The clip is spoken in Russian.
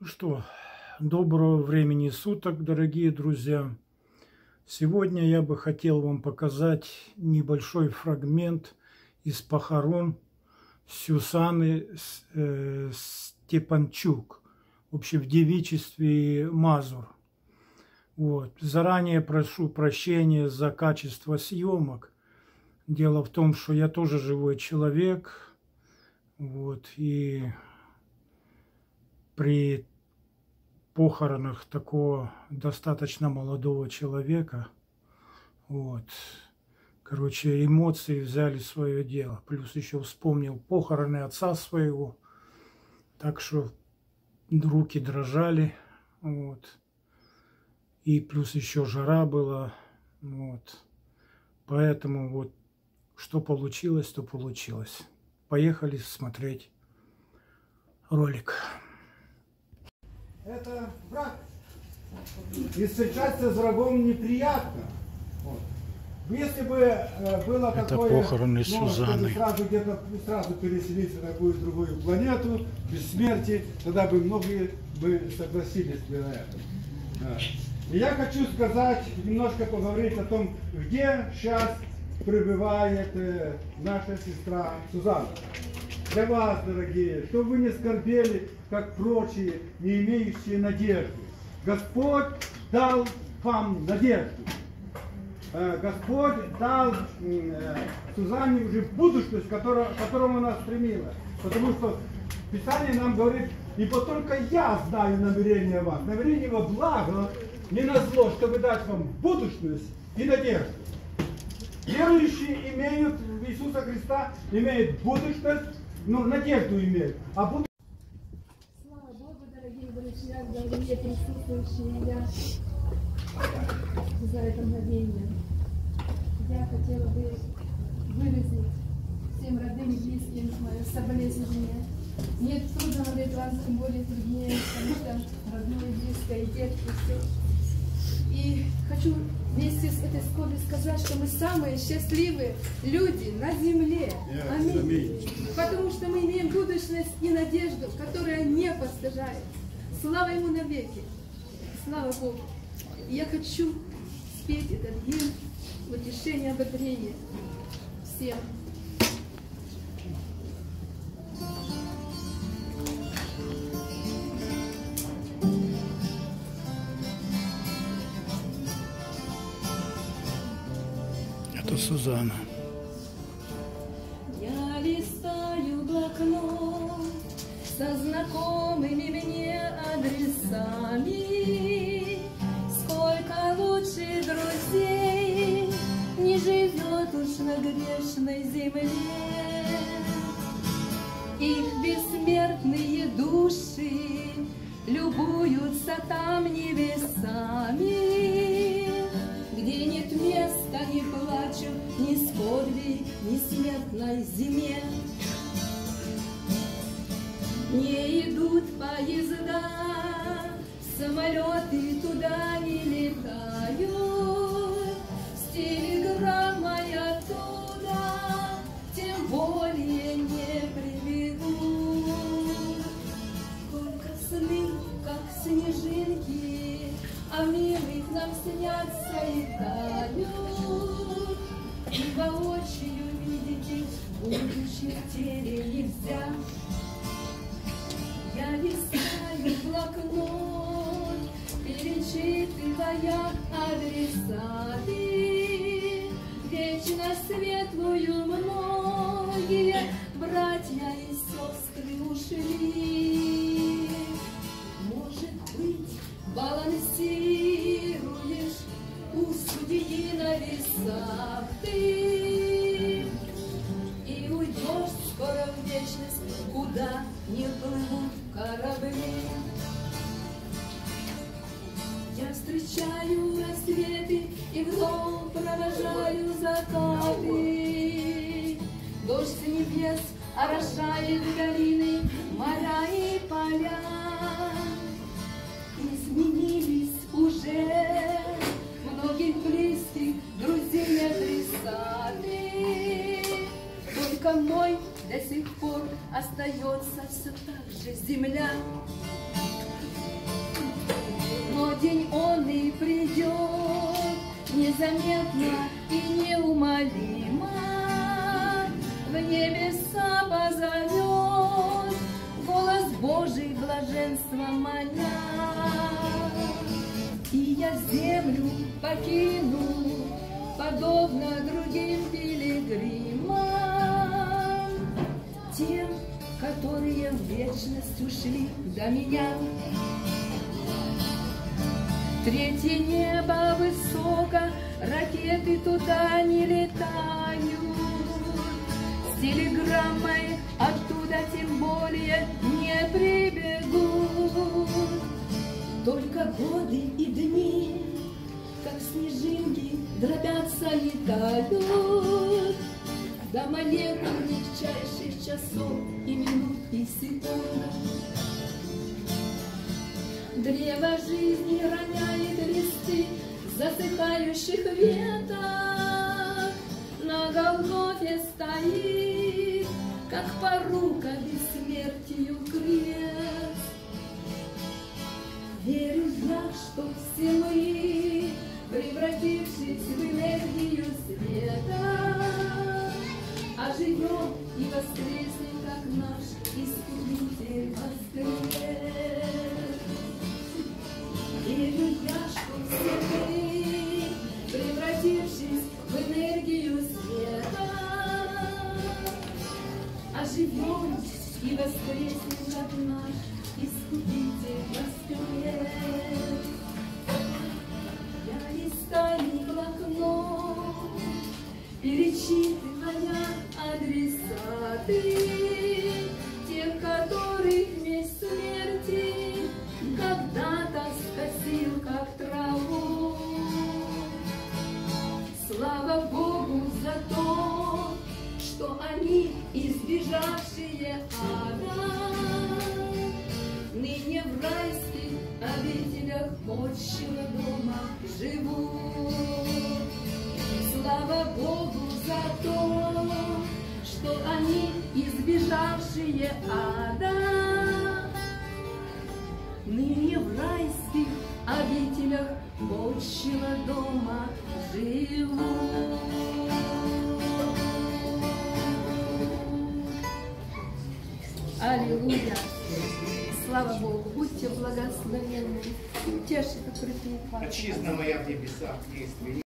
Ну что, доброго времени суток, дорогие друзья. Сегодня я бы хотел вам показать небольшой фрагмент из похорон Сюсаны э, Степанчук, в общем, в девичестве Мазур. Вот. Заранее прошу прощения за качество съемок. Дело в том, что я тоже живой человек, вот, и при похоронах такого достаточно молодого человека. Вот. Короче, эмоции взяли свое дело. Плюс еще вспомнил похороны отца своего. Так что руки дрожали. Вот. И плюс еще жара была. Вот. Поэтому вот что получилось, то получилось. Поехали смотреть ролик это враг. И встречаться с врагом неприятно. Вот. Если бы э, было это такое, похороны ну, Сюзанны. сразу где-то сразу переселиться на какую-то другую планету, без смерти, тогда бы многие бы согласились бы на это. Да. И я хочу сказать, немножко поговорить о том, где сейчас пребывает э, наша сестра Сюзанна для вас, дорогие, чтобы вы не скорбели, как прочие, не имеющие надежды. Господь дал вам надежду. Э, Господь дал э, Сузанне уже будущность, которую, которому она стремилась. Потому что Писание нам говорит, ибо только я знаю намерение вас. Намерение во благо, не на зло, чтобы дать вам будущность и надежду. Верующие имеют Иисуса Христа, имеют будущность, ну, надежду имеют. А будут... Слава Богу, дорогие друзья, дорогие присутствующие, я за это мгновение. Я хотела бы выразить всем родным и близким мое соболезнование. Мне трудно говорить вас, тем более труднее, потому что родное, близкое, детки, все. И хочу вместе с этой скорбью сказать, что мы самые счастливые люди на земле. Аминь. Потому будущность и надежду, которая не постыжает. Слава Ему навеки. Слава Богу. И я хочу спеть этот гимн в утешение, ободрение всем. Сузана. Я грешной земле. Их бессмертные души любуются там небесами где нет места ни плачу, ни скорби, ни смертной зиме. Не идут поезда, самолеты туда не летают, с телеграммой теле нельзя. Я листаю блокнот, перечитывая адресаты, Вечно светлую многие небес а орошает долины, моря и поля. Изменились уже многих близких друзей адресаты. Только мой до сих пор остается все так же земля. Но день он и придет незаметно и неумолимо небеса позовет голос Божий блаженства маня. И я землю покину, подобно другим пилигримам, тем, которые в вечность ушли до меня. Третье небо высоко, ракеты туда не летают. Снежинки, дробятся, летают До молекул мельчайших часов и минут и секунд. Древо жизни роняет листы засыхающих веток. На Голгофе стоит, как порука бессмертию перечитывая адресаты тех, которых месть смерти когда-то скосил, как траву. Слава Богу за то, что они, избежавшие ада, ныне в райских обителях отчего дома живут. Слава Богу за то, что они, избежавшие ада, ныне в райских обителях отчего дома живут. Аллилуйя! Слава Богу! Будьте благословенны! Утешите, припевайте. Отчизна моя в небесах, есть